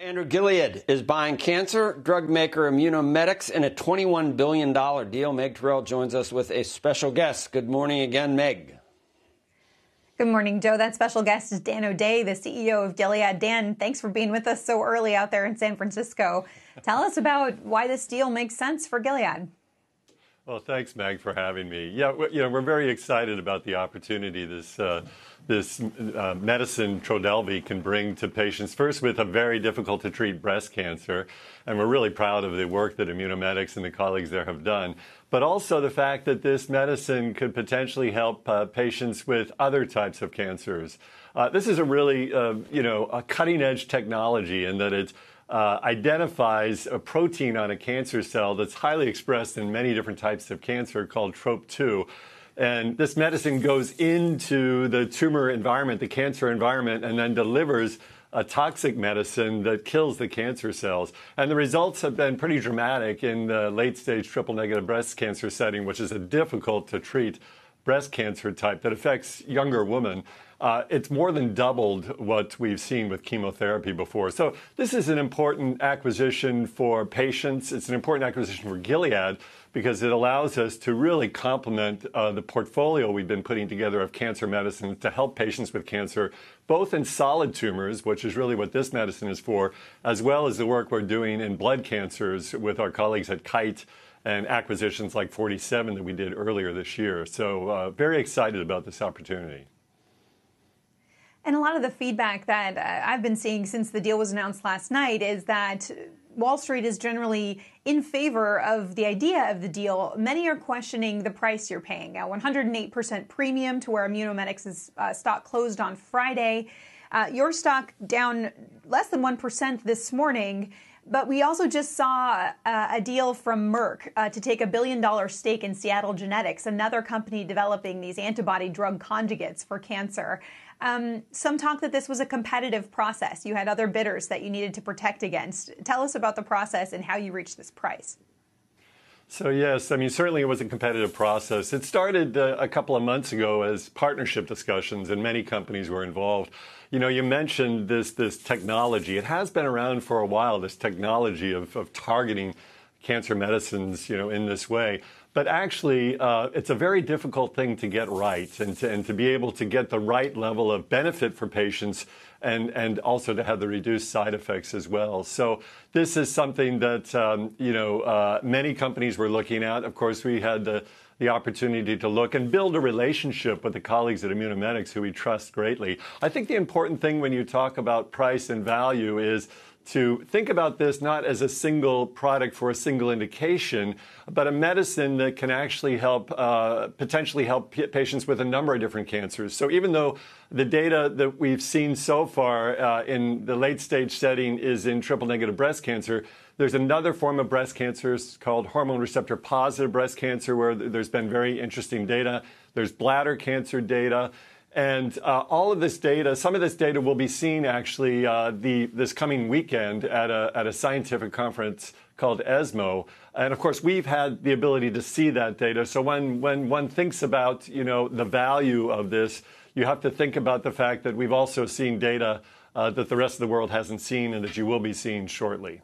Andrew Gilead is buying cancer drug maker Immunomedics in a $21 billion deal. Meg Terrell joins us with a special guest. Good morning again, Meg. Good morning, Joe. That special guest is Dan O'Day, the CEO of Gilead. Dan, thanks for being with us so early out there in San Francisco. Tell us about why this deal makes sense for Gilead. Well, thanks, Meg, for having me. Yeah, you know, we're very excited about the opportunity this uh, this uh, medicine Trodelvy can bring to patients. First, with a very difficult to treat breast cancer, and we're really proud of the work that Immunomedics and the colleagues there have done. But also the fact that this medicine could potentially help uh, patients with other types of cancers. Uh, this is a really, uh, you know, a cutting edge technology in that it's uh, identifies a protein on a cancer cell that's highly expressed in many different types of cancer called TROP2. And this medicine goes into the tumor environment, the cancer environment, and then delivers a toxic medicine that kills the cancer cells. And the results have been pretty dramatic in the late stage triple negative breast cancer setting, which is a difficult to treat breast cancer type that affects younger women. Uh, it's more than doubled what we've seen with chemotherapy before. So this is an important acquisition for patients. It's an important acquisition for Gilead because it allows us to really complement uh, the portfolio we've been putting together of cancer medicine to help patients with cancer, both in solid tumors, which is really what this medicine is for, as well as the work we're doing in blood cancers with our colleagues at Kite and acquisitions like 47 that we did earlier this year. So, uh, very excited about this opportunity. And a lot of the feedback that uh, I've been seeing since the deal was announced last night is that Wall Street is generally in favor of the idea of the deal. Many are questioning the price you're paying. A 108% premium to where Immunomedics' uh, stock closed on Friday. Uh, your stock down less than 1% this morning. But we also just saw uh, a deal from Merck uh, to take a billion dollar stake in Seattle Genetics, another company developing these antibody drug conjugates for cancer. Um, some talk that this was a competitive process. You had other bidders that you needed to protect against. Tell us about the process and how you reached this price. So, yes, I mean, certainly it was a competitive process. It started uh, a couple of months ago as partnership discussions, and many companies were involved. You know, you mentioned this, this technology. It has been around for a while, this technology of, of targeting cancer medicines, you know, in this way. But actually, uh, it's a very difficult thing to get right and to, and to be able to get the right level of benefit for patients and, and also to have the reduced side effects as well. So this is something that, um, you know, uh, many companies were looking at. Of course, we had the, the opportunity to look and build a relationship with the colleagues at Immunomedics who we trust greatly. I think the important thing when you talk about price and value is to think about this not as a single product for a single indication, but a medicine that can actually help, uh, potentially help patients with a number of different cancers. So even though the data that we've seen so far uh, in the late stage setting is in triple negative breast cancer, there's another form of breast cancer called hormone receptor positive breast cancer where there's been very interesting data. There's bladder cancer data. And uh, all of this data, some of this data will be seen actually uh, the, this coming weekend at a, at a scientific conference called ESMO. And of course, we've had the ability to see that data. So when, when one thinks about, you know, the value of this, you have to think about the fact that we've also seen data uh, that the rest of the world hasn't seen and that you will be seeing shortly.